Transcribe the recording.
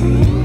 Mm-hmm.